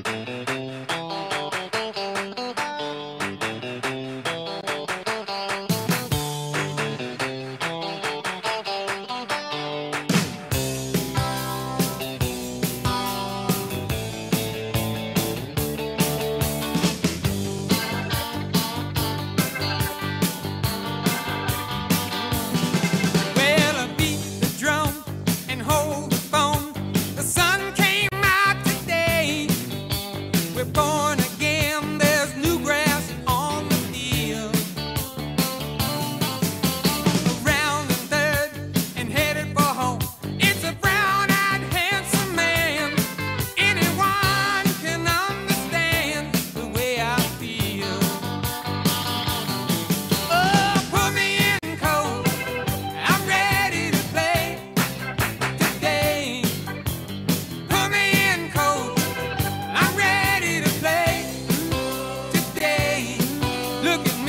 Thank Look at me.